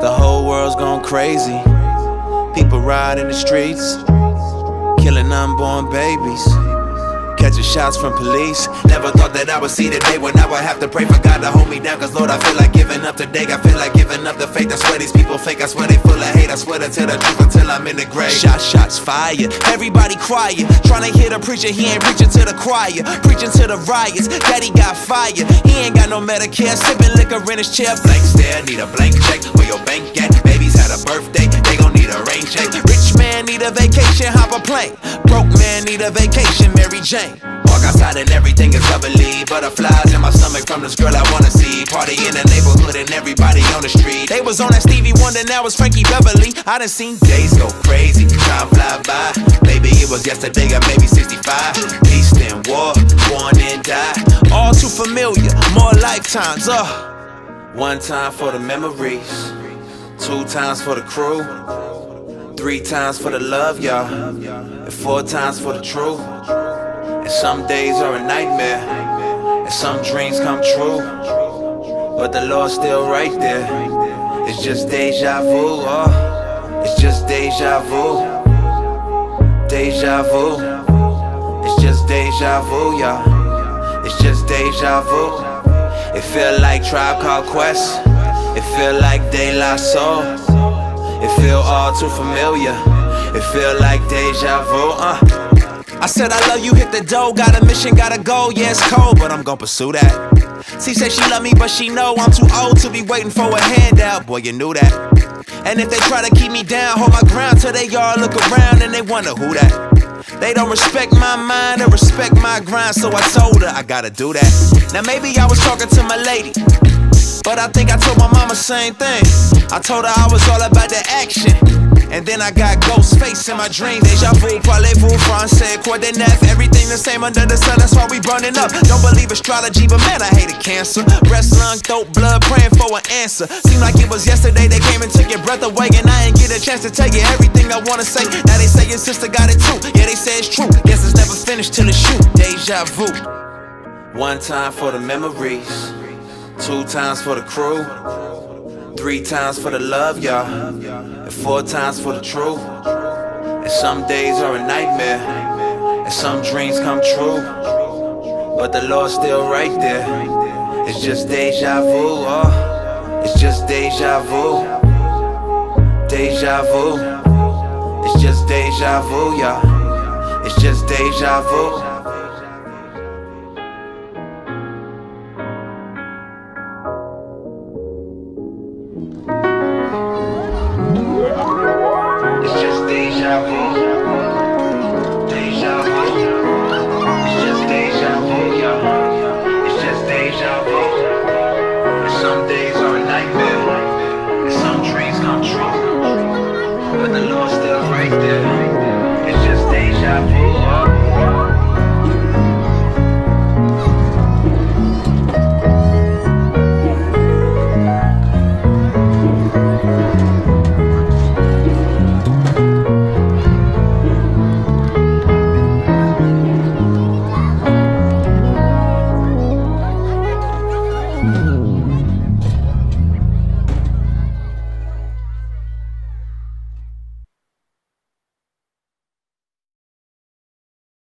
The whole world's gone crazy. People riding the streets, killing unborn babies. Catching shots from police. Never thought that I would see the day when I would have to pray for God to hold me down. Cause Lord, I feel like giving up today. I feel like giving up the faith. I swear these people fake. I swear they full of hate. I swear to tell the truth until I'm in the grave. Shot, shots, fire. Everybody crying. Trying to hear the preacher. He ain't preaching to the choir. Preaching to the riots. Daddy got fired. He ain't got no Medicare. Sipping liquor in his chair. Blank stare. Need a blank check. Where your bank at? Babies had a birthday. They gon' need a rain check. Rich man need a vacation. Hop a plane. Man need a vacation. Mary Jane. Walk outside and everything is bubbly. Butterflies in my stomach from this girl I wanna see. Party in the neighborhood and everybody on the street. They was on that Stevie Wonder, now it's Frankie Beverly. I done seen days go crazy, time fly by. Maybe it was yesterday or maybe 65. Peace and war, born and die. All too familiar, more lifetimes, uh. One time for the memories, two times for the crew. Three times for the love, y'all, and four times for the truth. And some days are a nightmare, and some dreams come true. But the Lord's still right there. It's just deja vu, oh, it's just deja vu. Deja vu, it's just deja vu, y'all. It's just deja vu. It feel like Tribe Called Quest, it feel like De La Soul. It feel all too familiar. It feel like deja vu, uh. I said I love you, hit the dough, got a mission, gotta go. Yeah, it's cold, but I'm gonna pursue that. She said she love me, but she know I'm too old to be waiting for a handout. Boy, you knew that. And if they try to keep me down, hold my ground till they all look around and they wonder who that. They don't respect my mind or respect my grind, so I told her I gotta do that. Now maybe I was talking to my lady. But I think I told my mama same thing. I told her I was all about the action. And then I got ghost face in my dream. Deja vu, parlez-vous, français, neuf. Everything the same under the sun, that's why we burning up. Don't believe astrology, but man, I hated cancer. Breast, lung, throat, blood, praying for an answer. Seemed like it was yesterday they came and took your breath away. And I ain't get a chance to tell you everything I wanna say. Now they say your sister got it too. Yeah, they say it's true. Guess it's never finished till it's shoot. Deja vu. One time for the memories. Two times for the crew, three times for the love, y'all, and four times for the truth. And some days are a nightmare, and some dreams come true. But the Lord's still right there. It's just deja vu, oh, it's just deja vu, deja vu. It's just deja vu, y'all. It's just deja vu. Just